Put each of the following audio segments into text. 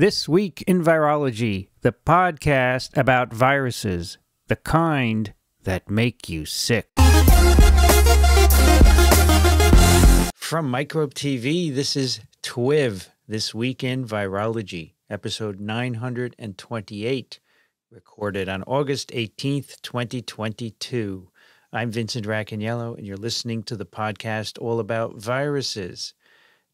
This Week in Virology, the podcast about viruses, the kind that make you sick. From Microbe TV, this is TWIV, This Week in Virology, episode 928, recorded on August 18th, 2022. I'm Vincent Racaniello, and you're listening to the podcast all about viruses.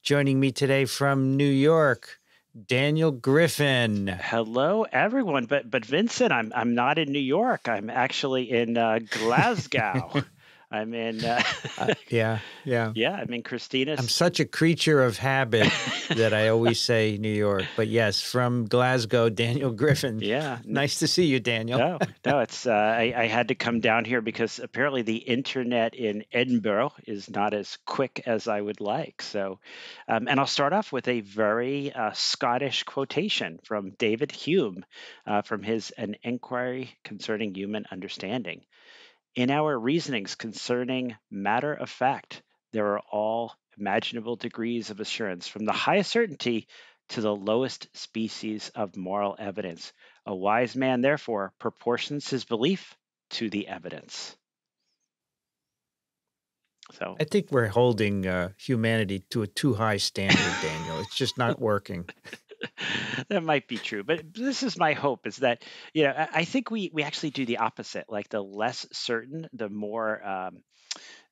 Joining me today from New York, Daniel Griffin. Hello, everyone. But but Vincent, I'm I'm not in New York. I'm actually in uh, Glasgow. I'm in. Uh, Uh, yeah, yeah. yeah, I'm in Christina's. I'm such a creature of habit that I always say New York. But yes, from Glasgow, Daniel Griffin. yeah. Nice to see you, Daniel. No, no, it's. Uh, I, I had to come down here because apparently the internet in Edinburgh is not as quick as I would like. So, um, and I'll start off with a very uh, Scottish quotation from David Hume uh, from his An Inquiry Concerning Human Understanding. In our reasonings concerning matter of fact, there are all imaginable degrees of assurance, from the highest certainty to the lowest species of moral evidence. A wise man, therefore, proportions his belief to the evidence. So, I think we're holding uh, humanity to a too high standard, Daniel. It's just not working. that might be true, but this is my hope: is that you know I think we we actually do the opposite. Like the less certain, the more um,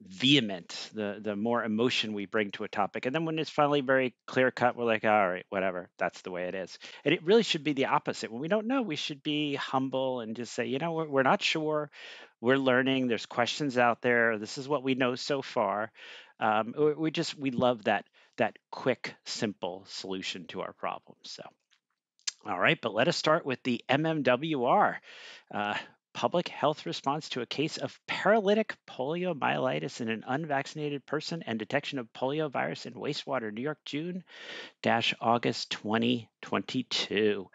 vehement, the the more emotion we bring to a topic, and then when it's finally very clear cut, we're like, all right, whatever, that's the way it is. And it really should be the opposite. When we don't know, we should be humble and just say, you know, we're, we're not sure, we're learning. There's questions out there. This is what we know so far. Um, we just we love that that quick, simple solution to our problems. So. All right, but let us start with the MMWR. Uh, public health response to a case of paralytic poliomyelitis in an unvaccinated person and detection of poliovirus in wastewater, New York, June dash August 2022.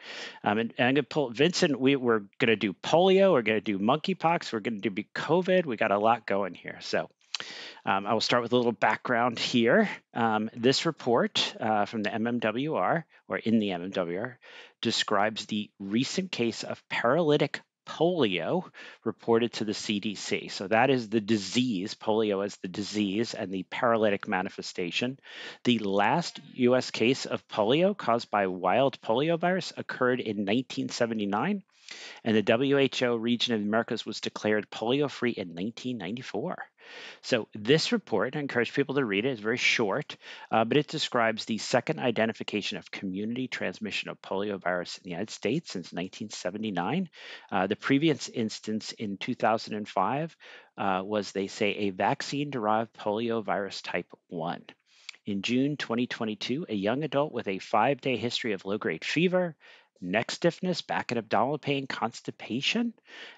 Um, and, and I'm going to pull Vincent. We, we're going to do polio. We're going to do monkeypox. We're going to do COVID. We got a lot going here. So um, I will start with a little background here. Um, this report uh, from the MMWR, or in the MMWR, describes the recent case of paralytic polio reported to the CDC. So that is the disease, polio as the disease, and the paralytic manifestation. The last US case of polio caused by wild polio virus occurred in 1979. And the WHO region of Americas was declared polio free in 1994. So, this report, I encourage people to read it, it's very short, uh, but it describes the second identification of community transmission of poliovirus in the United States since 1979. Uh, the previous instance in 2005 uh, was, they say, a vaccine derived poliovirus type 1. In June 2022, a young adult with a five day history of low grade fever, neck stiffness, back and abdominal pain, constipation,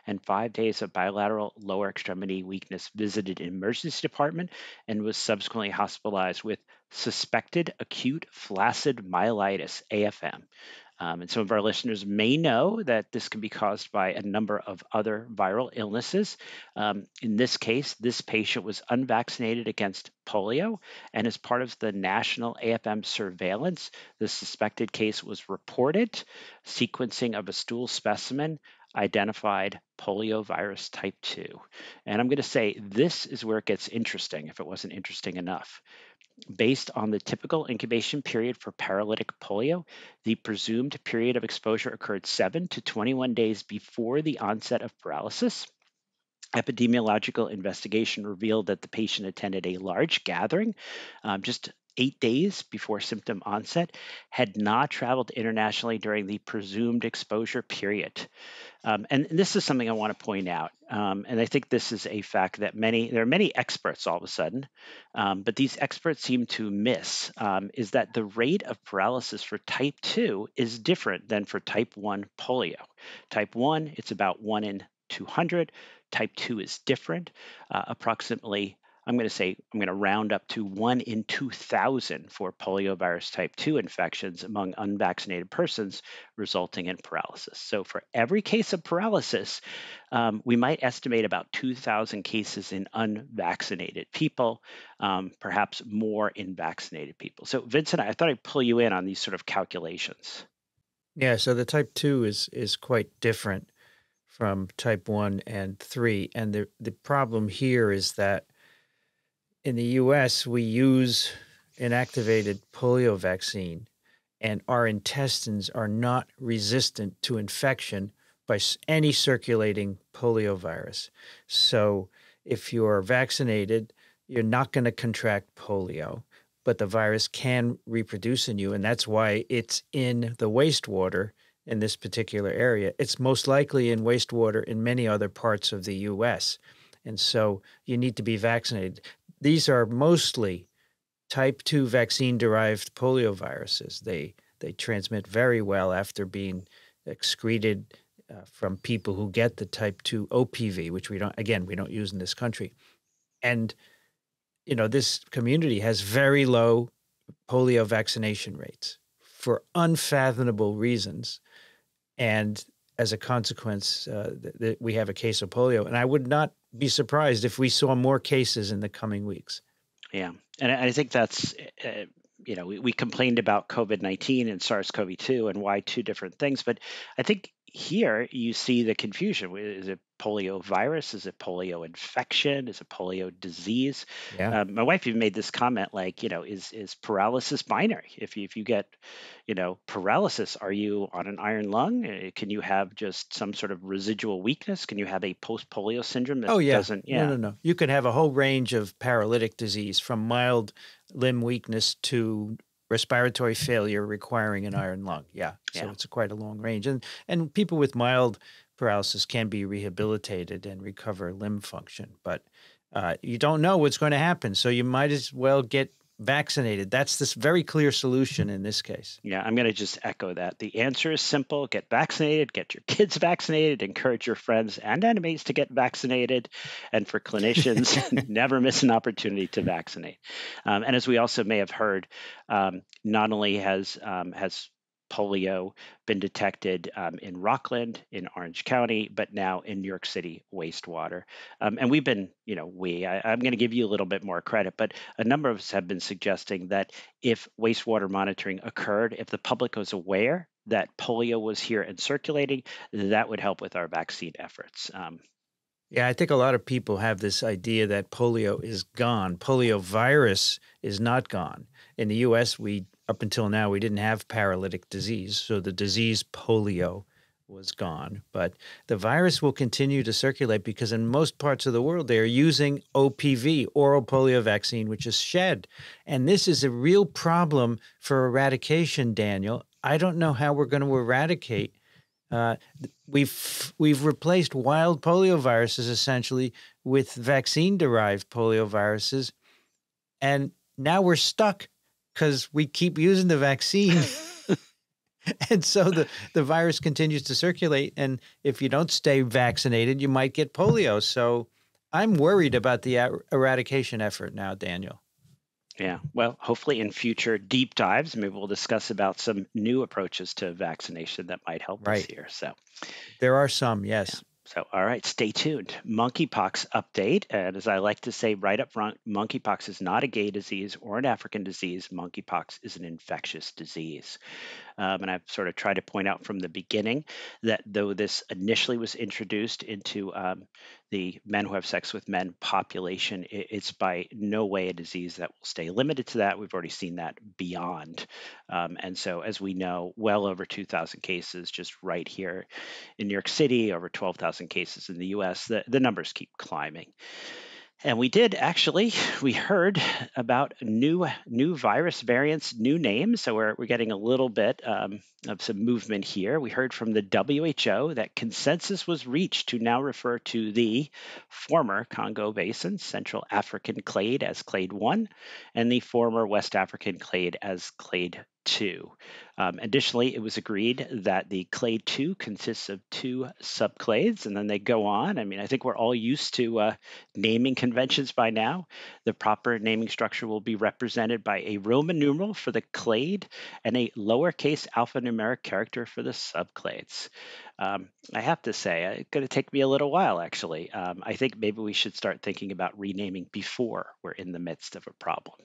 and five days of bilateral lower extremity weakness visited emergency department and was subsequently hospitalized with suspected acute flaccid myelitis, AFM. Um, and some of our listeners may know that this can be caused by a number of other viral illnesses. Um, in this case, this patient was unvaccinated against polio, and as part of the national AFM surveillance, the suspected case was reported. Sequencing of a stool specimen identified poliovirus type 2. And I'm going to say this is where it gets interesting if it wasn't interesting enough. Based on the typical incubation period for paralytic polio, the presumed period of exposure occurred 7 to 21 days before the onset of paralysis. Epidemiological investigation revealed that the patient attended a large gathering um, just eight days before symptom onset, had not traveled internationally during the presumed exposure period. Um, and this is something I want to point out. Um, and I think this is a fact that many, there are many experts all of a sudden, um, but these experts seem to miss um, is that the rate of paralysis for type 2 is different than for type 1 polio. Type 1, it's about 1 in 200. Type 2 is different, uh, approximately I'm going to say I'm going to round up to one in 2,000 for poliovirus type 2 infections among unvaccinated persons, resulting in paralysis. So, for every case of paralysis, um, we might estimate about 2,000 cases in unvaccinated people, um, perhaps more in vaccinated people. So, Vincent, I thought I'd pull you in on these sort of calculations. Yeah, so the type 2 is is quite different from type 1 and 3 and the the problem here is that in the US we use inactivated polio vaccine and our intestines are not resistant to infection by any circulating polio virus. So if you're vaccinated, you're not going to contract polio, but the virus can reproduce in you. And that's why it's in the wastewater in this particular area. It's most likely in wastewater in many other parts of the US. And so you need to be vaccinated. These are mostly type 2 vaccine derived polioviruses. They they transmit very well after being excreted uh, from people who get the type 2 OPV, which we don't again, we don't use in this country. And you know, this community has very low polio vaccination rates for unfathomable reasons. And as a consequence, uh, th- th- we have a case of polio. And I would not be surprised if we saw more cases in the coming weeks. Yeah. And I think that's, uh, you know, we, we complained about COVID 19 and SARS CoV 2 and why two different things. But I think here you see the confusion. Is it polio virus? Is it polio infection? Is it polio disease? Yeah. Um, my wife even made this comment, like, you know, is is paralysis binary? If you, if you get, you know, paralysis, are you on an iron lung? Uh, Can you have just some sort of residual weakness? Can you have a post polio syndrome that Oh, yeah. doesn't? No, Yeah, no, no. You can have a whole range of paralytic disease from mild limb weakness to respiratory failure requiring an iron lung. Yeah. So yeah, it's a quite a long range. And and people with mild paralysis can be rehabilitated and recover limb function, but uh, you don't know what's going to happen. So you might as well get vaccinated. That's this very clear solution in this case. yeah. I'm going to just echo that. The answer is simple: get vaccinated, get your kids vaccinated, encourage your friends and enemies to get vaccinated, and for clinicians, never miss an opportunity to vaccinate. Um, and as we also may have heard, um, not only has um, has polio been detected um, in Rockland, in Orange County, but now in New York City wastewater. Um, and we've been, you know, we, I, I'm going to give you a little bit more credit, but a number of us have been suggesting that if wastewater monitoring occurred, if the public was aware that polio was here and circulating, that would help with our vaccine efforts. Um, Yeah, I think a lot of people have this idea that polio is gone. Polio virus is not gone. In the US, we up until now we didn't have paralytic disease, so the disease polio was gone. But the virus will continue to circulate because in most parts of the world they are using OPV, oral polio vaccine, which is shed. And this is a real problem for eradication, Daniel. I don't know how we're going to eradicate uh, we've we've replaced wild polio viruses essentially with vaccine-derived polio viruses, and now we're stuck because we keep using the vaccine, and so the the virus continues to circulate. And if you don't stay vaccinated, you might get polio. So I'm worried about the er- eradication effort now, Daniel. yeah, well, hopefully in future deep dives, maybe we'll discuss about some new approaches to vaccination that might help us Right. here. So, There are some, yeah. So, all right, stay tuned. Monkeypox update. And as I like to say right up front, monkeypox is not a gay disease or an African disease. Monkeypox is an infectious disease. Um, and I've sort of tried to point out from the beginning that though this initially was introduced into um, the men who have sex with men population. It's by no way a disease that will stay limited to that. We've already seen that beyond. Um, and so, as we know, well over 2,000 cases just right here in New York City, over 12,000 cases in the US. The, the numbers keep climbing. And we did actually, we heard about new new virus variants, new names. So we're, we're getting a little bit um, of some movement here. We heard from the WHO that consensus was reached to now refer to the former Congo Basin, Central African clade as clade 1, and the former West African clade as clade 2. Um, additionally, it was agreed that the clade 2 consists of two subclades, and then they go on. I mean, I think we're all used to uh, naming conventions by now. The proper naming structure will be represented by a Roman numeral for the clade and a lowercase alphanumeric character for the subclades. Um, I have to say, uh, it's going to take me a little while, actually. Um, I think maybe we should start thinking about renaming before we're in the midst of a problem.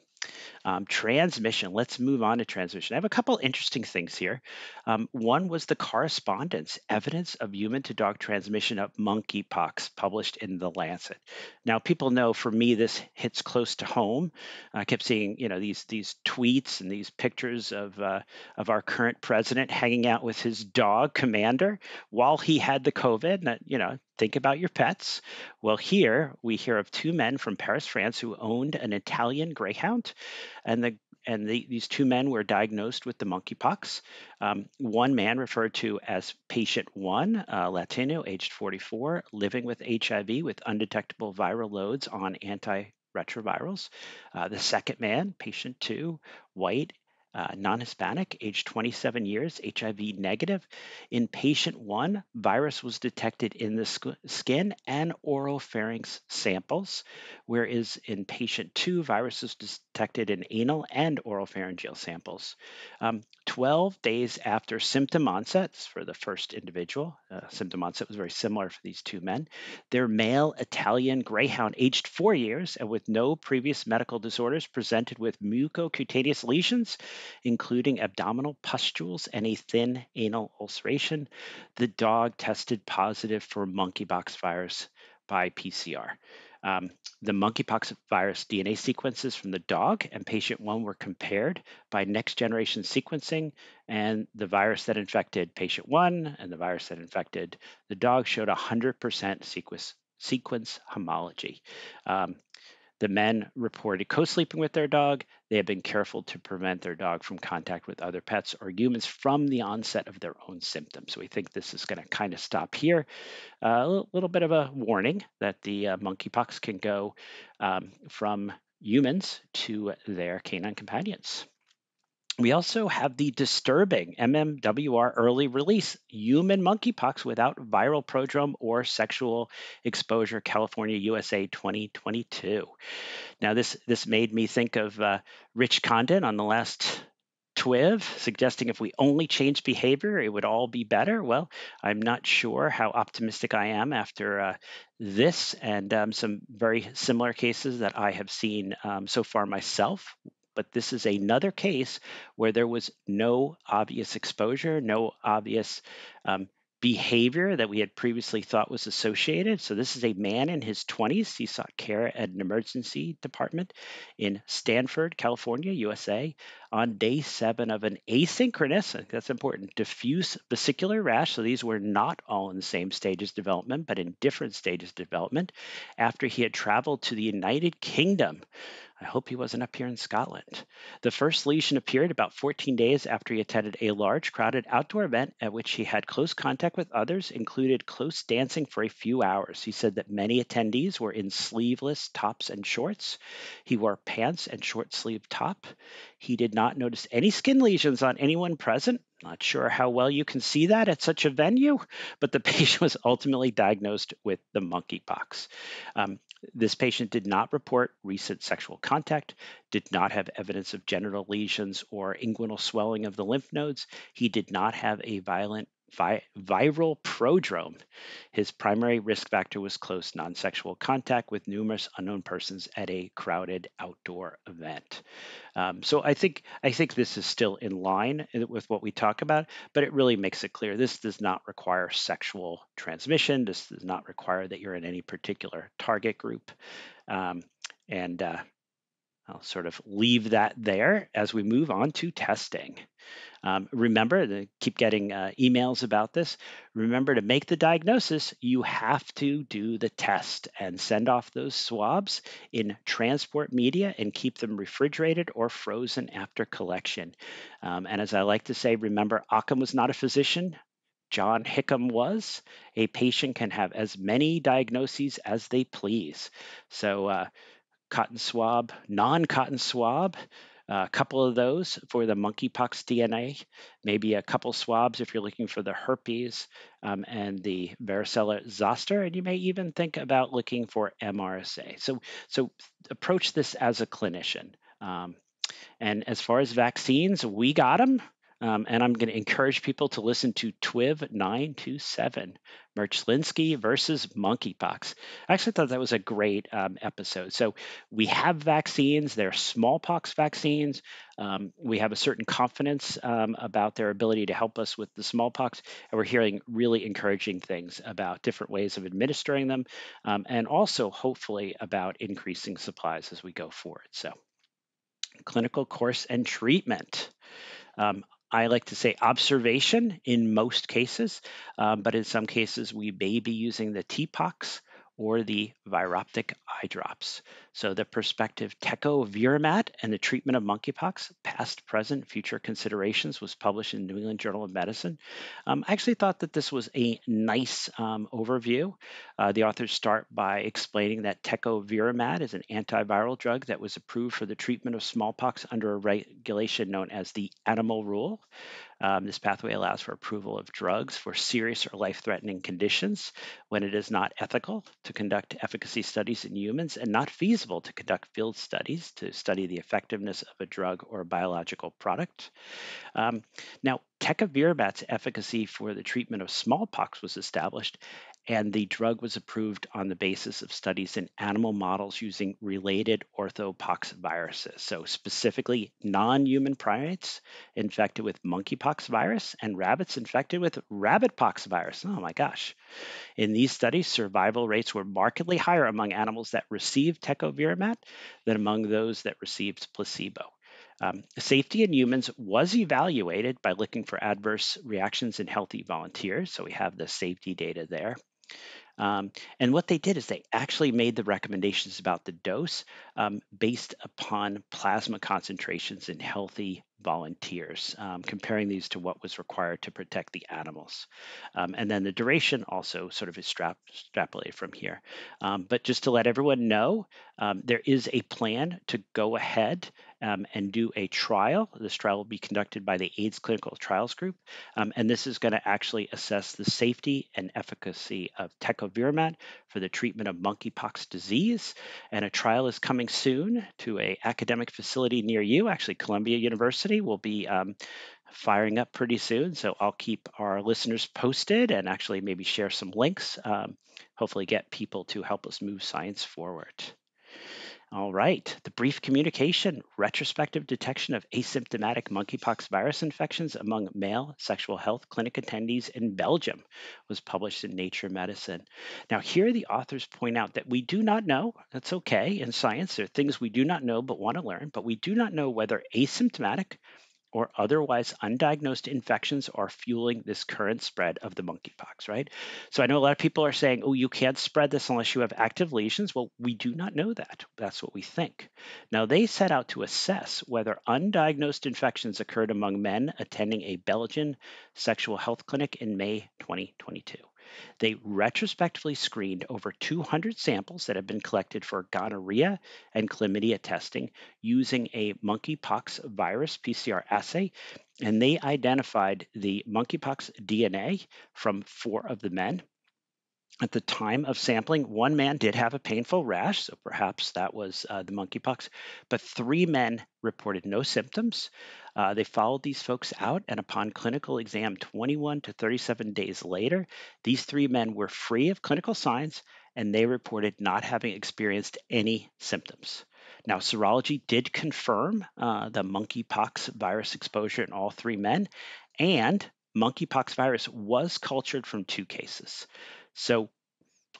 Um, transmission, let's move on to transmission. I have a couple interesting things here. Um, one was the correspondence, evidence of human to dog transmission of monkeypox, published in The Lancet. Now, people know for me this hits close to home. I kept seeing, you know, these these tweets and these pictures of uh, of our current president hanging out with his dog Commander while he had the COVID. And, you know, think about your pets. Well, here we hear of two men from Paris, France, who owned an Italian greyhound, and the and the, these two men were diagnosed with the monkeypox. Um, one man referred to as patient one, uh, Latino, aged 44, living with HIV with undetectable viral loads on antiretrovirals. Uh, the second man, patient two, white, uh, non Hispanic, age 27 years, HIV negative. In patient one, virus was detected in the sk- skin and oral pharynx samples, whereas in patient two, virus was detected in anal and oral pharyngeal samples. Um, 12 days after symptom onsets for the first individual, uh, symptom onset was very similar for these two men. Their male Italian greyhound, aged four years and with no previous medical disorders, presented with mucocutaneous lesions including abdominal pustules and a thin anal ulceration. The dog tested positive for monkeypox virus by PCR. Um, the monkeypox virus DNA sequences from the dog and patient one were compared by next generation sequencing, and the virus that infected patient one and the virus that infected the dog showed 100% sequence, sequence homology. Um, the men reported co sleeping with their dog. They have been careful to prevent their dog from contact with other pets or humans from the onset of their own symptoms. So we think this is going to kind of stop here. Uh, a little, little, bit of a warning that the uh, monkeypox can go um, from humans to their canine companions. We also have the disturbing MMWR early release human monkeypox without viral prodrome or sexual exposure, California, USA 2022. Now, this this made me think of uh, Rich Condon on the last TWIV, suggesting if we only change behavior, it would all be better. Well, I'm not sure how optimistic I am after uh, this and um, some very similar cases that I have seen um, so far myself but this is another case where there was no obvious exposure, no obvious um, behavior that we had previously thought was associated. So, this is a man in his 20s. He sought care at an emergency department in Stanford, California, USA, on day seven of an asynchronous, that's important, diffuse vesicular rash. So, these were not all in the same stages of development, but in different stages of development after he had traveled to the United Kingdom I hope he wasn't up here in Scotland. The first lesion appeared about 14 days after he attended a large, crowded outdoor event at which he had close contact with others, included close dancing for a few hours. He said that many attendees were in sleeveless tops and shorts. He wore pants and short sleeve top. He did not notice any skin lesions on anyone present. Not sure how well you can see that at such a venue, but the patient was ultimately diagnosed with the monkeypox. Um, this patient did not report recent sexual contact, did not have evidence of genital lesions or inguinal swelling of the lymph nodes. He did not have a violent vi- viral prodrome. His primary risk factor was close non sexual contact with numerous unknown persons at a crowded outdoor event. Um, so I think I think this is still in line with what we talk about, but it really makes it clear this does not require sexual transmission. This does not require that you're in any particular target group. Um, and uh, I'll sort of leave that there as we move on to testing. Um, remember, to keep getting uh, emails about this. Remember to make the diagnosis, you have to do the test and send off those swabs in transport media and keep them refrigerated or frozen after collection. Um, and as I like to say, remember, Occam was not a physician. John Hickam was. A patient can have as many diagnoses as they please. So, uh, cotton swab, non cotton swab, a couple of those for the monkeypox DNA, maybe a couple swabs if you're looking for the herpes um, and the varicella zoster, and you may even think about looking for MRSA. So, so approach this as a clinician. Um, and as far as vaccines, we got them. Um, and I'm going to encourage people to listen to TWIV 927, Merchlinsky versus monkeypox. I actually thought that was a great um, episode. So we have vaccines, they're smallpox vaccines. Um, we have a certain confidence um, about their ability to help us with the smallpox, and we're hearing really encouraging things about different ways of administering them, um, and also hopefully about increasing supplies as we go forward. So clinical course and treatment. Um, I like to say observation in most cases, um, but in some cases we may be using the TPOXX or the Viroptic eye drops. So the prospective tecovirimat and the treatment of monkeypox, past, present, future considerations, was published in New England Journal of Medicine. Um, I actually thought that this was a nice um, overview. Uh, the authors start by explaining that tecovirimat is an antiviral drug that was approved for the treatment of smallpox under a regulation known as the Animal Rule. Um, this pathway allows for approval of drugs for serious or life threatening conditions when it is not ethical to conduct efficacy studies in humans and not feasible to conduct field studies to study the effectiveness of a drug or biological product. Um, now, tecovirimat's efficacy for the treatment of smallpox was established, and the drug was approved on the basis of studies in animal models using related orthopox viruses. So, specifically, non human primates infected with monkeypox virus and rabbits infected with rabbitpox virus. Oh my gosh. In these studies, survival rates were markedly higher among animals that received tecovirimat than among those that received placebo. Um, safety in humans was evaluated by looking for adverse reactions in healthy volunteers. So we have the safety data there. Um, and what they did is they actually made the recommendations about the dose um, based upon plasma concentrations in healthy volunteers, um, comparing these to what was required to protect the animals. Um, and then the duration also sort of extrap- extrapolated from here. Um, but just to let everyone know, um, there is a plan to go ahead um, and do a trial. This trial will be conducted by the AIDS Clinical Trials Group, um, and this is going to actually assess the safety and efficacy of tecovirimat for the treatment of monkeypox disease. And a trial is coming soon to a academic facility near you, actually Columbia University will be um, firing up pretty soon. So I'll keep our listeners posted and actually maybe share some links. Um, hopefully, get people to help us move science forward. All right. The brief communication retrospective detection of asymptomatic monkeypox virus infections among male sexual health clinic attendees in Belgium was published in Nature Medicine. Now, here the authors point out that we do not know, that's okay in science, there are things we do not know but want to learn, but we do not know whether asymptomatic or otherwise undiagnosed infections are fueling this current spread of the monkeypox, right? So I know a lot of people are saying, oh, you can't spread this unless you have active lesions. Well, we do not know that. That's what we think. Now, they set out to assess whether undiagnosed infections occurred among men attending a Belgian sexual health clinic in May 2022. They retrospectively screened over 200 samples that have been collected for gonorrhea and chlamydia testing using a monkeypox virus PCR assay, and they identified the monkeypox DNA from four of the men. At the time of sampling, one man did have a painful rash, so perhaps that was uh, the monkeypox, but three men reported no symptoms. Uh, they followed these folks out, and upon clinical exam 21 to 37 days later, these three men were free of clinical signs and they reported not having experienced any symptoms. Now, serology did confirm uh, the monkeypox virus exposure in all three men, and monkeypox virus was cultured from two cases. So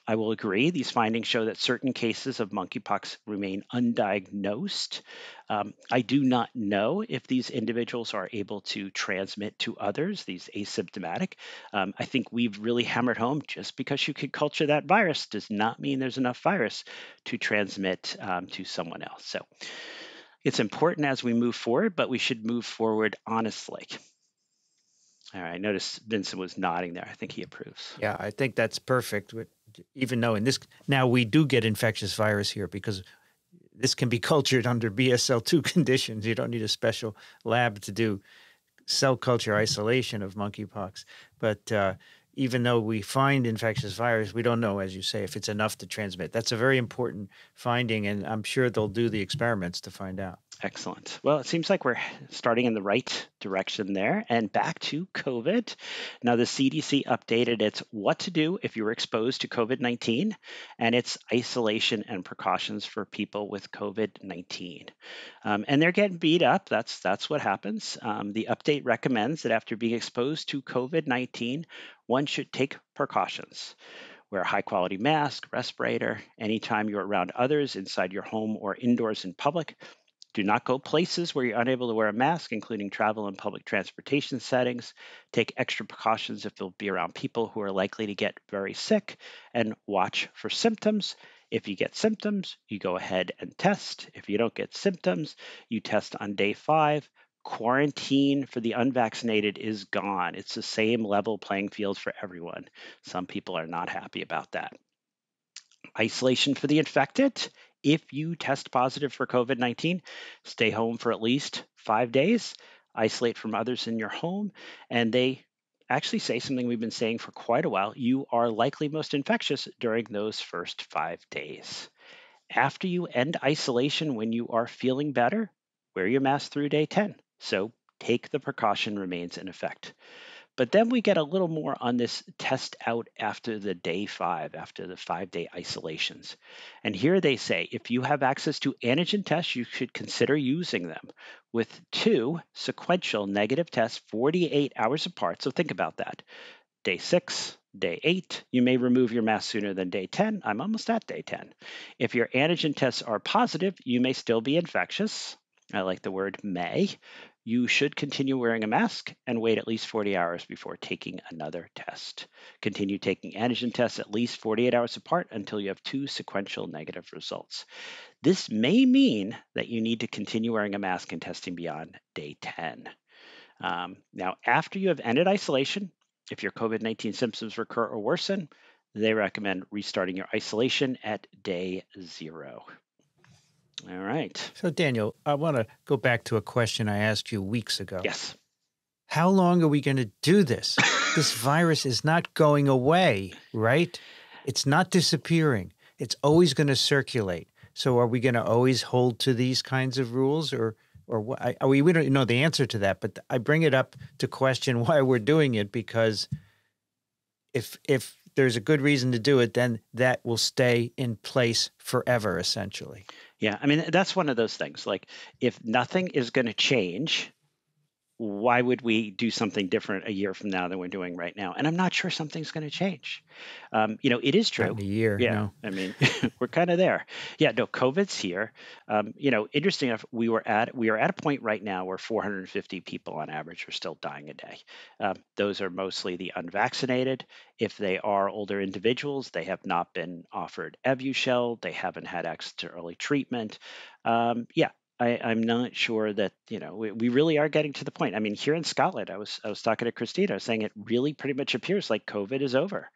I will agree. These findings show that certain cases of monkeypox remain undiagnosed. Um, I do not know if these individuals are able to transmit to others, these asymptomatic. Um, I think we've really hammered home just because you could culture that virus does not mean there's enough virus to transmit um, to someone else. So it's important as we move forward, but we should move forward honestly. All right. Notice Vincent was nodding there. I think he approves. Yeah, I think that's perfect. Even though in this now we do get infectious virus here because this can be cultured under BSL2 conditions. You don't need a special lab to do cell culture isolation of monkeypox. But uh, even though we find infectious virus, we don't know, as you say, if it's enough to transmit. That's a very important finding, and I'm sure they'll do the experiments to find out. Excellent. Well, it seems like we're starting in the right direction there. And back to COVID. Now, the CDC updated its what to do if you were exposed to COVID 19 and its isolation and precautions for people with COVID 19. Um, and they're getting beat up. That's, that's what happens. Um, the update recommends that after being exposed to COVID 19, one should take precautions wear a high quality mask, respirator, anytime you're around others inside your home or indoors in public. Do not go places where you're unable to wear a mask, including travel and public transportation settings. Take extra precautions if you'll be around people who are likely to get very sick, and watch for symptoms. If you get symptoms, you go ahead and test. If you don't get symptoms, you test on day five. Quarantine for the unvaccinated is gone. It's the same level playing field for everyone. Some people are not happy about that. Isolation for the infected if you test positive for COVID 19, stay home for at least five days, isolate from others in your home, and they actually say something we've been saying for quite a while you are likely most infectious during those first five days. After you end isolation when you are feeling better, wear your mask through day 10. So take the precaution remains in effect. But then we get a little more on this test out after the day five, after the five day isolations. And here they say if you have access to antigen tests, you should consider using them with two sequential negative tests 48 hours apart. So think about that. Day six, day eight, you may remove your mask sooner than day 10. I'm almost at day 10. If your antigen tests are positive, you may still be infectious. I like the word may you should continue wearing a mask and wait at least 40 hours before taking another test. Continue taking antigen tests at least 48 hours apart until you have two sequential negative results. This may mean that you need to continue wearing a mask and testing beyond day 10. Um, now, after you have ended isolation, if your COVID 19 symptoms recur or worsen, they recommend restarting your isolation at day zero. All right. So, Daniel, I want to go back to a question I asked you weeks ago. Yes. How long are we going to do this? this virus is not going away, right? It's not disappearing. It's always going to circulate. So, are we going to always hold to these kinds of rules, or, or what? We we don't know the answer to that, but I bring it up to question why we're doing it because if if there's a good reason to do it, then that will stay in place forever, essentially. Yeah, I mean that's one of those things. Like if nothing is going to change, why would we do something different a year from now than we're doing right now? And I'm not sure something's going to change. Um, you know, it is true. a year, yeah. No. I mean, we're kind of there. Yeah, no, COVID's here. Um, you know, interesting enough, we were at we are at a point right now where 450 people on average are still dying a day. Um, those are mostly the unvaccinated. If they are older individuals, they have not been offered Evusheld. They haven't had access to early treatment. Um, yeah, I, I'm not sure that you know we, we really are getting to the point. I mean, here in Scotland, I was I was talking to Christina, saying it really pretty much appears like COVID is over,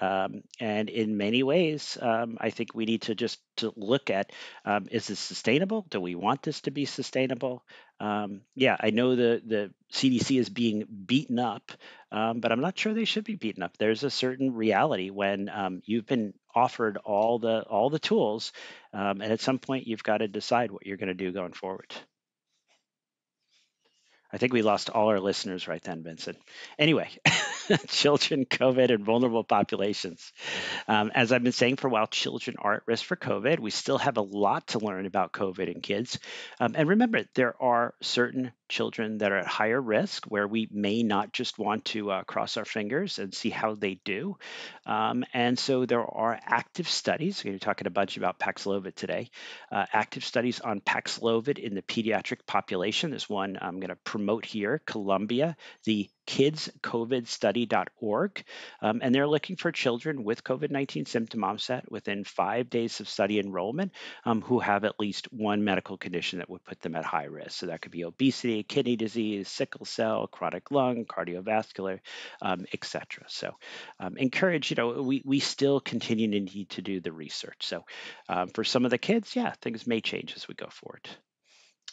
um, and in many ways, um, I think we need to just to look at um, is this sustainable? Do we want this to be sustainable? Um, yeah, I know the the CDC is being beaten up, um, but I'm not sure they should be beaten up. There's a certain reality when um, you've been offered all the all the tools, um, and at some point you've got to decide what you're going to do going forward. I think we lost all our listeners right then, Vincent. Anyway, children, COVID, and vulnerable populations. Um, as I've been saying for a while, children are at risk for COVID. We still have a lot to learn about COVID in kids. Um, and remember, there are certain children that are at higher risk where we may not just want to uh, cross our fingers and see how they do. Um, and so there are active studies. We're talking a bunch about Paxlovid today. Uh, active studies on Paxlovid in the pediatric population. There's one I'm going to promote here, Columbia, the kidscovidstudy.org. Um, and they're looking for children with COVID 19 symptom onset within five days of study enrollment um, who have at least one medical condition that would put them at high risk. So that could be obesity, kidney disease, sickle cell, chronic lung, cardiovascular, um, etc. So um, encourage, you know, we, we still continue to need to do the research. So um, for some of the kids, yeah, things may change as we go forward.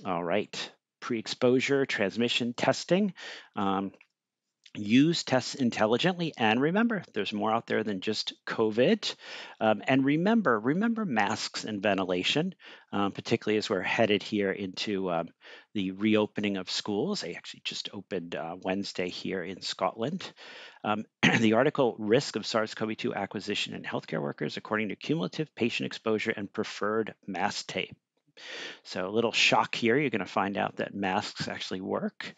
All right pre exposure transmission testing. Um, use tests intelligently and remember there's more out there than just covid. Um, and remember remember masks and ventilation um, particularly as we're headed here into um, the reopening of schools. They actually just opened uh, wednesday here in scotland. Um, the article risk of sars-cov-2 acquisition in healthcare workers according to cumulative patient exposure and preferred mask tape so, a little shock here, you're going to find out that masks actually work.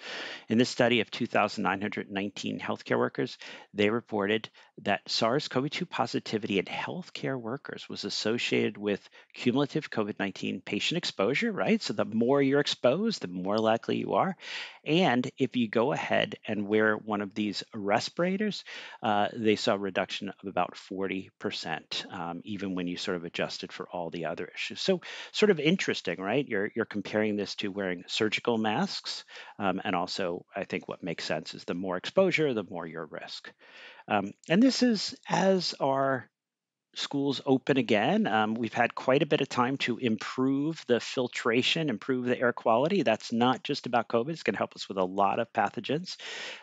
In this study of 2,919 healthcare workers, they reported that SARS CoV 2 positivity in healthcare workers was associated with cumulative COVID 19 patient exposure, right? So, the more you're exposed, the more likely you are. And if you go ahead and wear one of these respirators, uh, they saw a reduction of about 40%, um, even when you sort of adjusted for all the other issues. So, sort of interesting, right? You're, you're comparing this to wearing surgical masks. Um, and also, I think what makes sense is the more exposure, the more your risk. Um, and this is as our schools open again. Um, we've had quite a bit of time to improve the filtration, improve the air quality. That's not just about COVID, it's going to help us with a lot of pathogens.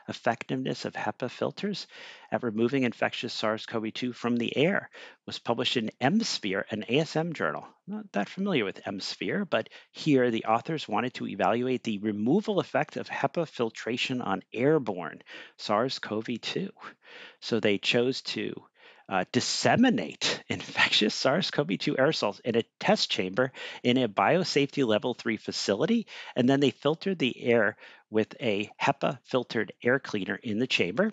Effectiveness of HEPA filters at removing infectious SARS CoV 2 from the air was published in MSphere, an ASM journal. Not that familiar with MSphere, but here the authors wanted to evaluate the removal effect of HEPA filtration on airborne SARS CoV 2. So they chose to uh, disseminate infectious SARS CoV 2 aerosols in a test chamber in a biosafety level 3 facility. And then they filtered the air with a HEPA filtered air cleaner in the chamber.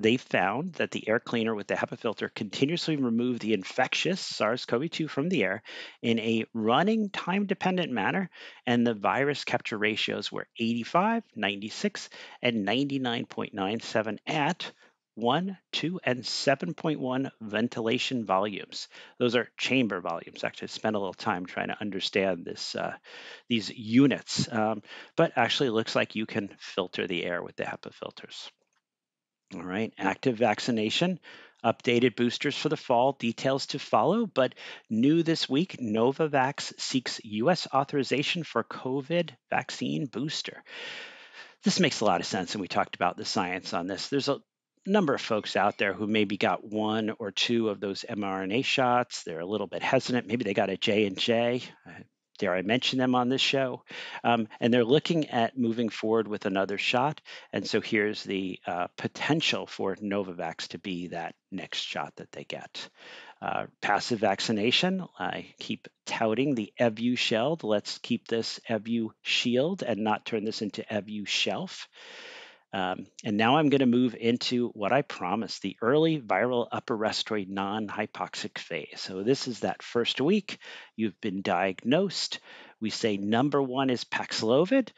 They found that the air cleaner with the HEPA filter continuously removed the infectious SARS CoV 2 from the air in a running time dependent manner, and the virus capture ratios were 85, 96, and 99.97 at 1, 2, and 7.1 ventilation volumes. Those are chamber volumes. Actually, I spent a little time trying to understand this, uh, these units, um, but actually looks like you can filter the air with the HEPA filters. All right, active vaccination, updated boosters for the fall, details to follow. But new this week, Novavax seeks U.S. authorization for COVID vaccine booster. This makes a lot of sense, and we talked about the science on this. There's a number of folks out there who maybe got one or two of those mRNA shots. They're a little bit hesitant. Maybe they got a J and J. Uh, dare I mention them on this show? Um, and they're looking at moving forward with another shot. And so here's the uh, potential for Novavax to be that next shot that they get. Uh, passive vaccination, I keep touting the Evusheld. Let's keep this Evu Shield and not turn this into Evu Shelf. Um, and now I'm going to move into what I promised the early viral upper respiratory non hypoxic phase. So, this is that first week. You've been diagnosed. We say number one is Paxlovid,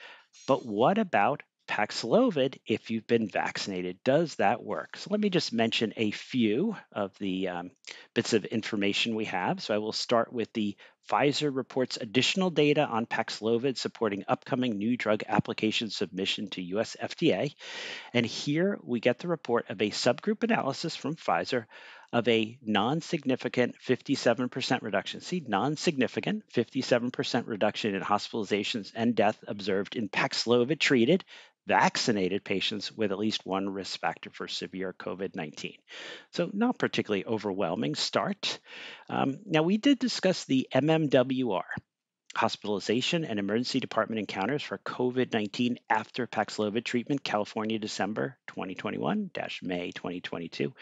but what about Paxlovid if you've been vaccinated. Does that work? So let me just mention a few of the um, bits of information we have. So I will start with the Pfizer reports additional data on Paxlovid supporting upcoming new drug application submission to US FDA. And here we get the report of a subgroup analysis from Pfizer of a non significant 57% reduction. See, non significant 57% reduction in hospitalizations and death observed in Paxlovid treated vaccinated patients with at least one risk factor for severe COVID 19. So, not particularly overwhelming start. Um, now, we did discuss the MMWR, hospitalization and emergency department encounters for COVID 19 after Paxlovid treatment, California, December 2021 May 2022.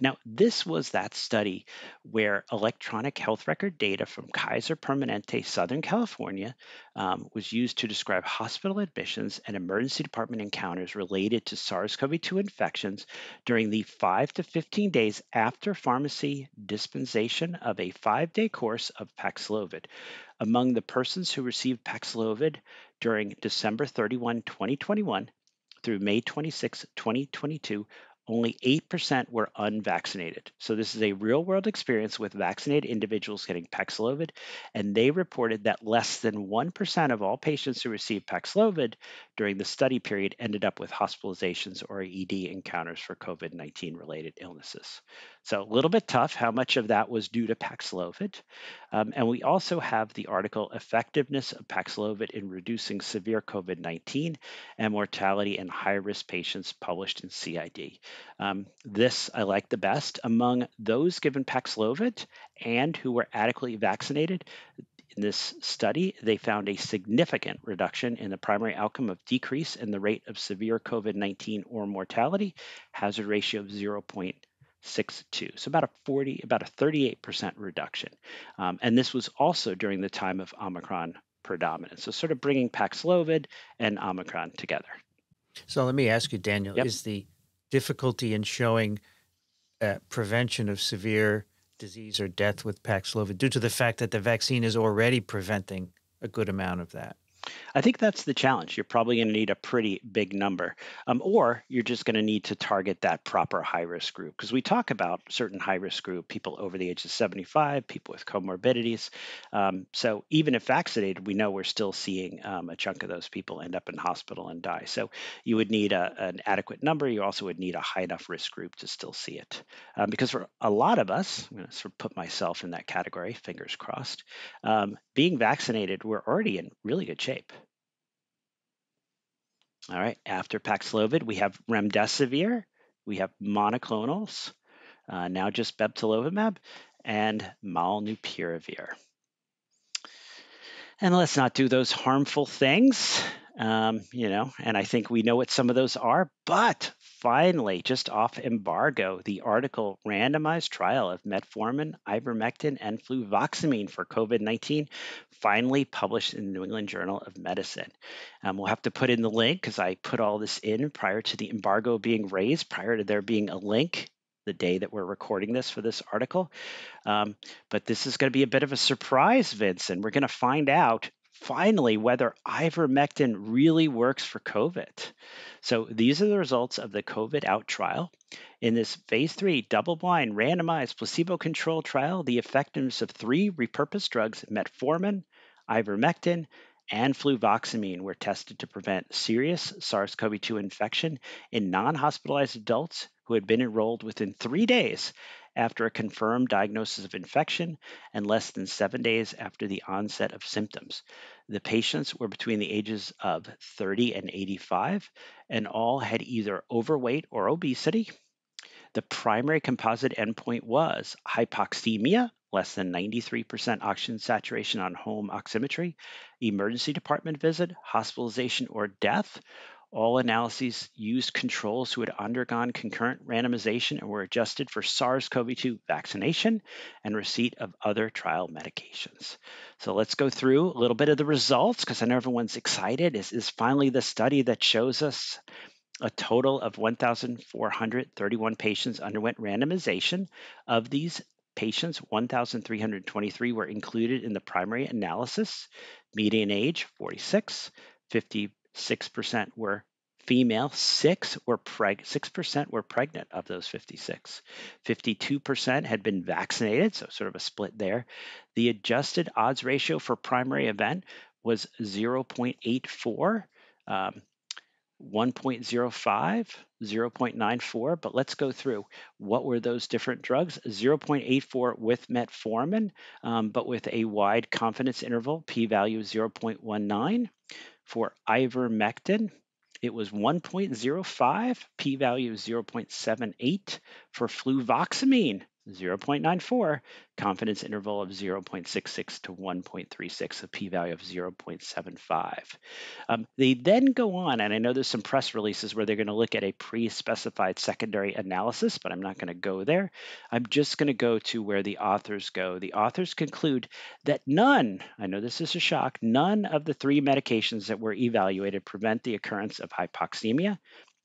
Now, this was that study where electronic health record data from Kaiser Permanente, Southern California, um, was used to describe hospital admissions and emergency department encounters related to SARS CoV 2 infections during the 5 to 15 days after pharmacy dispensation of a five day course of Paxlovid. Among the persons who received Paxlovid during December 31, 2021 through May 26, 2022, only 8% were unvaccinated. So, this is a real world experience with vaccinated individuals getting Paxlovid, and they reported that less than 1% of all patients who received Paxlovid during the study period ended up with hospitalizations or ED encounters for COVID 19 related illnesses. So, a little bit tough how much of that was due to Paxlovid. Um, and we also have the article Effectiveness of Paxlovid in Reducing Severe COVID 19 and Mortality in High Risk Patients published in CID. Um, this I like the best. Among those given Paxlovid and who were adequately vaccinated, in this study, they found a significant reduction in the primary outcome of decrease in the rate of severe COVID 19 or mortality, hazard ratio of 0.62. So about a 40, about a 38% reduction. Um, and this was also during the time of Omicron predominance. So sort of bringing Paxlovid and Omicron together. So let me ask you, Daniel, Yep. is the difficulty in showing uh, prevention of severe disease or death with Paxlovid due to the fact that the vaccine is already preventing a good amount of that? I think that's the challenge. You're probably going to need a pretty big number, um, or you're just going to need to target that proper high risk group. Because we talk about certain high risk group, people over the age of 75, people with comorbidities. Um, so even if vaccinated, we know we're still seeing um, a chunk of those people end up in hospital and die. So you would need a, an adequate number. You also would need a high enough risk group to still see it. Um, because for a lot of us, I'm going to sort of put myself in that category, fingers crossed, um, being vaccinated, we're already in really good shape. All right, after Paxlovid, we have remdesivir, we have monoclonals, uh, now just bebtelovimab, and molnupiravir. And let's not do those harmful things, um, you know, and I think we know what some of those are. But finally, just off embargo, the article randomized trial of metformin, ivermectin, and fluvoxamine for COVID 19 finally published in the New England Journal of Medicine. Um, we'll have to put in the link because I put all this in prior to the embargo being raised, prior to there being a link the day that we're recording this for this article. Um, but this is going to be a bit of a surprise, Vincent. We're going to find out finally whether ivermectin really works for COVID. So these are the results of the COVID out trial. In this phase three double blind randomized placebo controlled trial, the effectiveness of three repurposed drugs, metformin, ivermectin, and fluvoxamine were tested to prevent serious SARS CoV 2 infection in non hospitalized adults who had been enrolled within three days after a confirmed diagnosis of infection and less than seven days after the onset of symptoms. The patients were between the ages of 30 and 85 and all had either overweight or obesity. The primary composite endpoint was hypoxemia, less than 93% oxygen saturation on home oximetry, emergency department visit, hospitalization, or death. All analyses used controls who had undergone concurrent randomization and were adjusted for SARS CoV 2 vaccination and receipt of other trial medications. So let's go through a little bit of the results because I know everyone's excited. This is finally the study that shows us a total of 1,431 patients underwent randomization. Of these patients, 1,323 were included in the primary analysis. Median age 46, 56% were female, six were preg- 6% were pregnant of those 56. 52% had been vaccinated, so sort of a split there. The adjusted odds ratio for primary event was 0.84. Um, 1.05, 0.94, but let's go through what were those different drugs. 0.84 with metformin, um, but with a wide confidence interval, p value 0.19. For ivermectin, it was 1.05, p value 0.78. For fluvoxamine, 0.94, confidence interval of 0.66 to 1.36, a p-value of 0.75. Um, they then go on, and I know there's some press releases where they're going to look at a pre-specified secondary analysis, but I'm not going to go there. I'm just going to go to where the authors go. The authors conclude that none, I know this is a shock, none of the three medications that were evaluated prevent the occurrence of hypoxemia,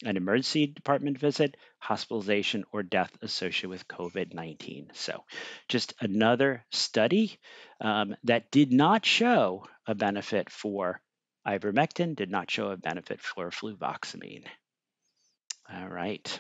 an emergency department visit, hospitalization, or death associated with COVID 19. So, just another study um, that did not show a benefit for ivermectin, did not show a benefit for fluvoxamine. All right.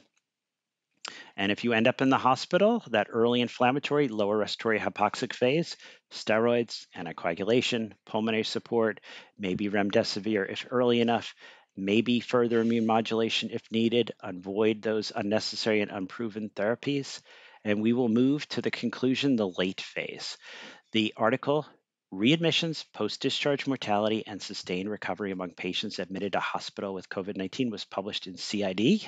And if you end up in the hospital, that early inflammatory, lower respiratory hypoxic phase, steroids, anticoagulation, pulmonary support, maybe remdesivir if early enough, maybe further immune modulation if needed, avoid those unnecessary and unproven therapies. And we will move to the conclusion, the late phase. The article Readmissions, post discharge mortality, and sustained recovery among patients admitted to hospital with COVID 19 was published in CID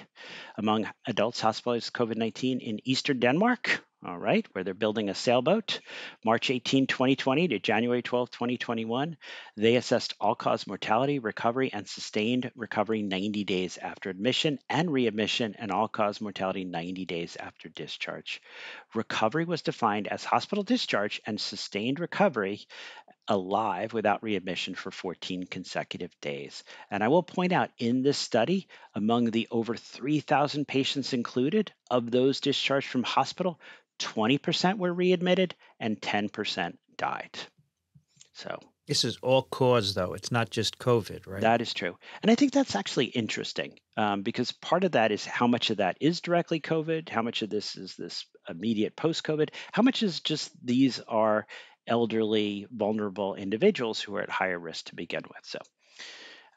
among adults hospitalized with COVID 19 in eastern Denmark, all right, where they're building a sailboat. March 18, 2020 to January 12, 2021, they assessed all cause mortality, recovery, and sustained recovery 90 days after admission and readmission, and all cause mortality 90 days after discharge. Recovery was defined as hospital discharge and sustained recovery alive without readmission for 14 consecutive days. And I will point out in this study, among the over 3,000 patients included, of those discharged from hospital, 20% were readmitted and 10% died. So this is all cause, though. It's not just COVID, right? That is true. And I think that's actually interesting um, because part of that is how much of that is directly COVID, how much of this is this immediate post COVID, how much is just these are elderly, vulnerable individuals who are at higher risk to begin with. So,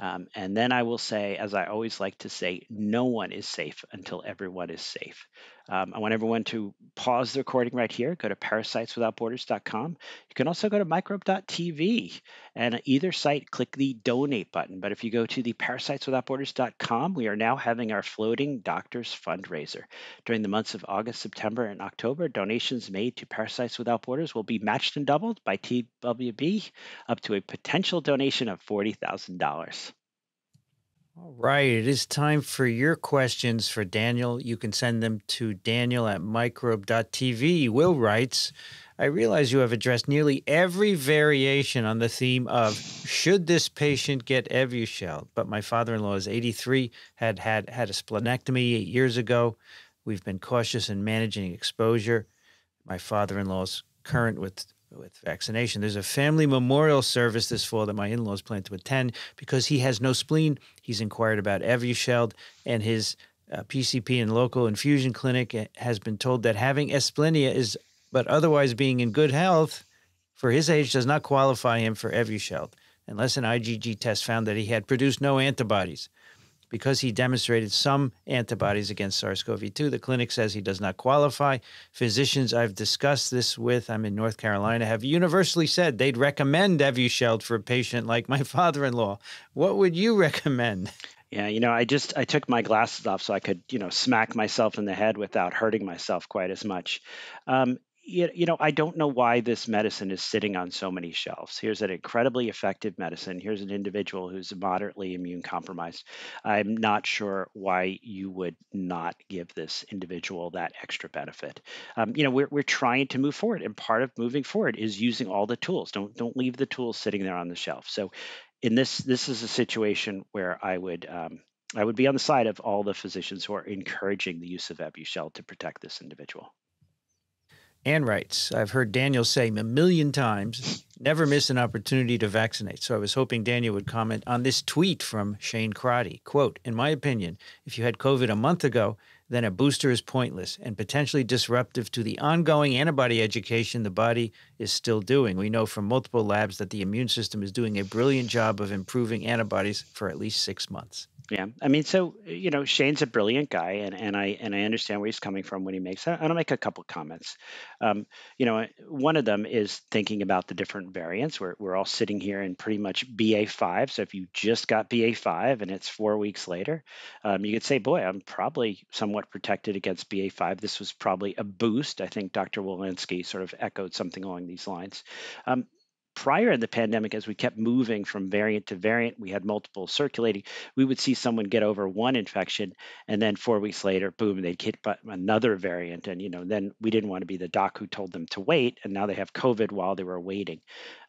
um, and then I will say, as I always like to say, no one is safe until everyone is safe. Um, I want everyone to pause the recording right here. Go to parasiteswithoutborders.com. You can also go to microbe.tv and either site, click the donate button. But if you go to the parasiteswithoutborders.com, we are now having our floating doctors fundraiser. During the months of August, September, and October, donations made to Parasites Without Borders will be matched and doubled by TWB up to a potential donation of $40,000. All right. It is time for your questions for Daniel. You can send them to daniel at microbe.tv. Will writes, I realize you have addressed nearly every variation on the theme of should this patient get Evusheld? But my father in law is 83, had, had had a splenectomy eight years ago. We've been cautious in managing exposure. My father in law's current with with vaccination. There's a family memorial service this fall that my in-laws plan to attend because he has no spleen. He's inquired about Evusheld, and his uh, PCP and local infusion clinic uh, has been told that having asplenia is, but otherwise being in good health for his age, does not qualify him for Evusheld unless an IgG test found that he had produced no antibodies because he demonstrated some antibodies against SARS CoV 2. The clinic says he does not qualify. Physicians I've discussed this with, I'm in North Carolina, have universally said they'd recommend Evusheld for a patient like my father in law. What would you recommend? Yeah, you know, I just I took my glasses off so I could, you know, smack myself in the head without hurting myself quite as much. Um, you, know, I don't know why this medicine is sitting on so many shelves. Here's an incredibly effective medicine. Here's an individual who's moderately immune compromised. I'm not sure why you would not give this individual that extra benefit. Um, you know, we're, we're trying to move forward, and part of moving forward is using all the tools. Don't don't leave the tools sitting there on the shelf. So, in this this is a situation where I would. Um, I would be on the side of all the physicians who are encouraging the use of Evusheld to protect this individual. Anne writes, I've heard Daniel say a million times, never miss an opportunity to vaccinate. So I was hoping Daniel would comment on this tweet from Shane Crotty. Quote, in my opinion, if you had COVID a month ago, then a booster is pointless and potentially disruptive to the ongoing antibody education the body is still doing. We know from multiple labs that the immune system is doing a brilliant job of improving antibodies for at least six months. Yeah, I mean, so you know, Shane's a brilliant guy, and, and I and I understand where he's coming from when he makes. I, I'll make a couple comments. Um, you know, one of them is thinking about the different variants. We're we're all sitting here in pretty much BA5. So if you just got BA5 and it's four weeks later, um, you could say, boy, I'm probably somewhat protected against BA5. This was probably a boost. I think Dr. Walensky sort of echoed something along these lines. Um, prior in the pandemic, as we kept moving from variant to variant, we had multiple circulating. We would see someone get over one infection, and then four weeks later, boom, they'd hit another variant. And you know, then we didn't want to be the doc who told them to wait, and now they have COVID while they were waiting.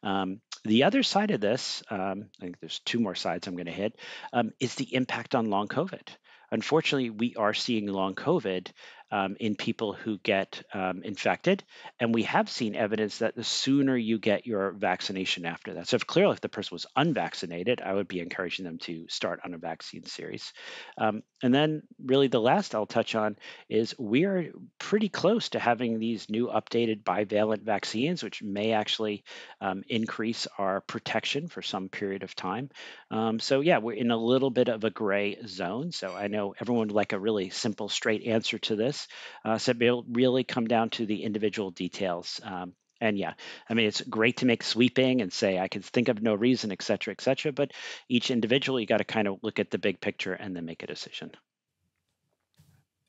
Um, the other side of this, um, I think there's two more sides I'm going to hit, um, is the impact on long COVID. Unfortunately, we are seeing long COVID um, in people who get um, infected. And we have seen evidence that the sooner you get your vaccination after that. So, if clearly, if the person was unvaccinated, I would be encouraging them to start on a vaccine series. Um, and then, really, the last I'll touch on is we are pretty close to having these new updated bivalent vaccines, which may actually um, increase our protection for some period of time. Um, so, yeah, we're in a little bit of a gray zone. So, I know everyone would like a really simple, straight answer to this. Uh, so, it'll really come down to the individual details. Um, and yeah, I mean, it's great to make sweeping and say, I can think of no reason, et cetera, et cetera. But each individual, you got to kind of look at the big picture and then make a decision.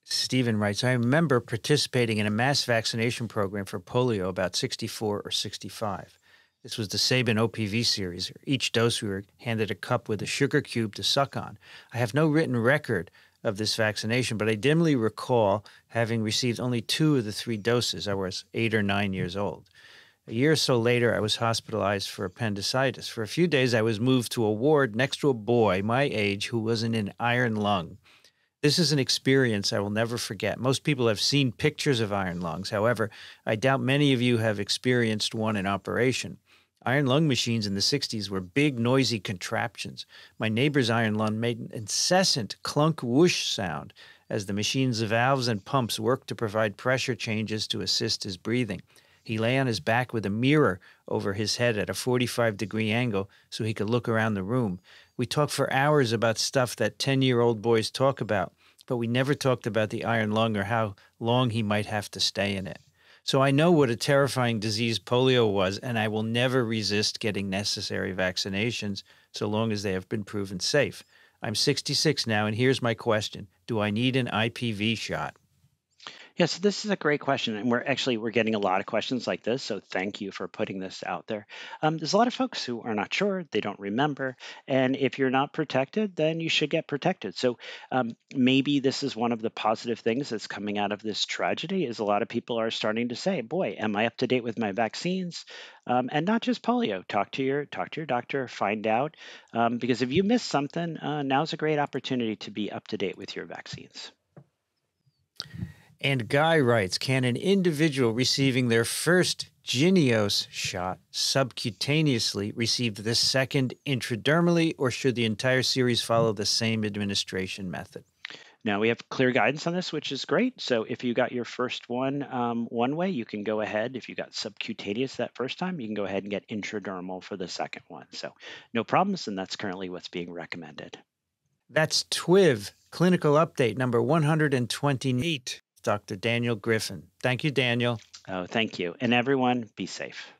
Stephen writes, I remember participating in a mass vaccination program for polio about 64 or 65. This was the Sabin OPV series. Each dose we were handed a cup with a sugar cube to suck on. I have no written record of this vaccination, but I dimly recall having received only two of the three doses. I was eight or nine years old. A year or so later, I was hospitalized for appendicitis. For a few days, I was moved to a ward next to a boy my age who was in an iron lung. This is an experience I will never forget. Most people have seen pictures of iron lungs. However, I doubt many of you have experienced one in operation. Iron lung machines in the 60s were big, noisy contraptions. My neighbor's iron lung made an incessant clunk whoosh sound as the machine's valves and pumps worked to provide pressure changes to assist his breathing. He lay on his back with a mirror over his head at a 45 degree angle so he could look around the room. We talked for hours about stuff that 10 year old boys talk about, but we never talked about the iron lung or how long he might have to stay in it. So I know what a terrifying disease polio was, and I will never resist getting necessary vaccinations so long as they have been proven safe. I'm 66 now, and here's my question Do I need an IPV shot? Yeah, so this is a great question, and we're actually we're getting a lot of questions like this. So thank you for putting this out there. Um, there's a lot of folks who are not sure, they don't remember, and if you're not protected, then you should get protected. So um, maybe this is one of the positive things that's coming out of this tragedy is a lot of people are starting to say, "Boy, am I up to date with my vaccines?" Um, and not just polio. Talk to your talk to your doctor, find out, um, because if you miss something, uh, now's a great opportunity to be up to date with your vaccines. And Guy writes Can an individual receiving their first Jynneos shot subcutaneously receive the second intradermally, or should the entire series follow the same administration method? Now we have clear guidance on this, which is great. So if you got your first one um, one way, you can go ahead. If you got subcutaneous that first time, you can go ahead and get intradermal for the second one. So no problems, and that's currently what's being recommended. That's TWIV clinical update number 128. Dr. Daniel Griffin. Thank you, Daniel. Oh, thank you. And everyone, be safe.